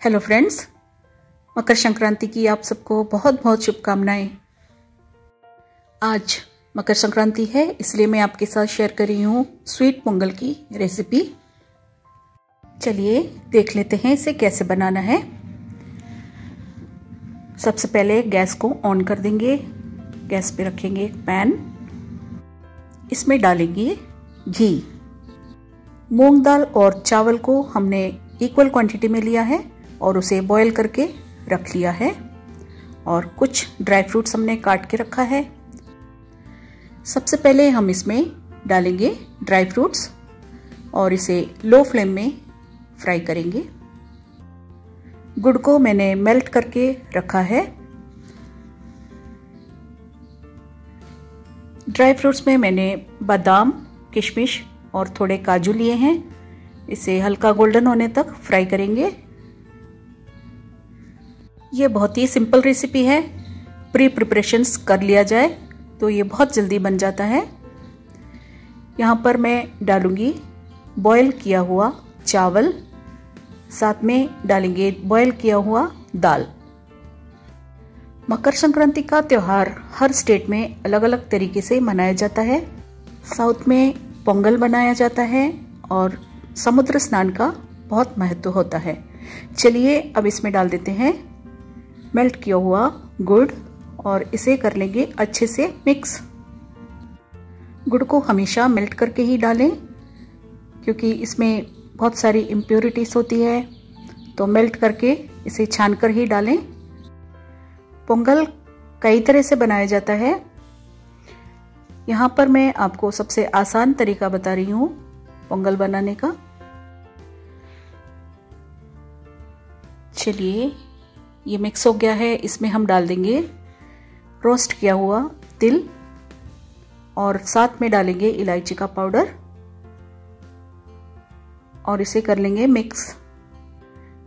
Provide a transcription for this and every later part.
Hello friends Makar Sankranti की आप सबको बहुत बहुत शुभकामनाएँ। आज मकर संक्रांति है, इसलिए मैं आपके साथ शेयर कर रही हूँ स्वीट पोंगल की रेसिपी चलिए, देख लेते हैं इसे कैसे बनाना है। सबसे पहले गैस को ऑन कर देंगे। गैस पे रखेंगे एक पैन इसमें डालेंगे घी। मूंग दाल और चावल को हमने इक्वल क्वांटिटी में लिया है। और उसे बॉयल करके रख लिया है। और कुछ ड्राई फ्रूट्स हमने काट के रखा है। सबसे पहले हम इसमें डालेंगे ड्राई फ्रूट्स और इसे लो फ्लेम में फ्राई करेंगे। गुड़ को मैंने मेल्ट करके रखा है। ड्राई फ्रूट्स में मैंने बादाम, किशमिश और थोड़े काजू लिए हैं। इसे हल्का गोल्डन होने तक फ्राई करेंगे। ये बहुत ही सिंपल रेसिपी है। प्री प्रिपरेशंस कर लिया जाए तो ये बहुत जल्दी बन जाता है। यहाँ पर मैं डालूँगी बॉयल किया हुआ चावल, साथ में डालेंगे बॉयल किया हुआ दाल। मकर संक्रांति का त्यौहार हर स्टेट में अलग अलग तरीके से मनाया जाता है। साउथ में पोंगल बनाया जाता है और समुद्र स्नान का बहुत महत्व होता है। चलिए, अब इसमें डाल देते हैं मेल्ट किया हुआ गुड़ और इसे कर लेंगे अच्छे से मिक्स। गुड़ को हमेशा मेल्ट करके ही डालें, क्योंकि इसमें बहुत सारी इम्प्योरिटीज होती है तो मेल्ट करके इसे छान कर ही डालें। पोंगल कई तरह से बनाया जाता है। यहाँ पर मैं आपको सबसे आसान तरीका बता रही हूँ पोंगल बनाने का। चलिए ये मिक्स हो गया है। इसमें हम डाल देंगे रोस्ट किया हुआ तिल और साथ में डालेंगे इलायची का पाउडर और इसे कर लेंगे मिक्स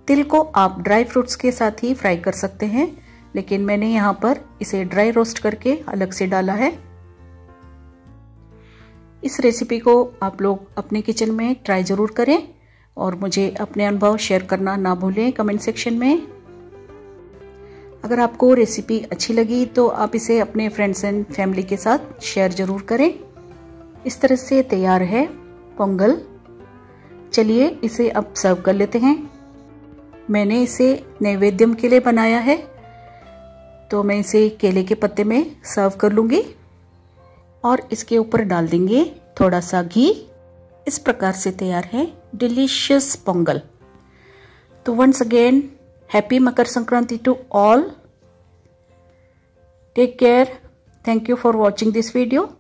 तिल को आप ड्राई फ्रूट्स के साथ ही फ्राई कर सकते हैं, लेकिन मैंने यहाँ पर इसे ड्राई रोस्ट करके अलग से डाला है। इस रेसिपी को आप लोग अपने किचन में ट्राई ज़रूर करें और मुझे अपने अनुभव शेयर करना ना भूलें। कमेंट सेक्शन में। अगर आपको रेसिपी अच्छी लगी तो आप इसे अपने फ्रेंड्स एंड फैमिली के साथ शेयर ज़रूर करें। इस तरह से तैयार है पोंगल। चलिए इसे अब सर्व कर लेते हैं। मैंने इसे नैवेद्यम के लिए बनाया है तो मैं इसे केले के पत्ते में सर्व कर लूँगी और इसके ऊपर डाल देंगे थोड़ा सा घी। इस प्रकार से तैयार है डिलीशियस पोंगल। तो once again happy Makar Sankranti to all Take care. Thank you for watching this video.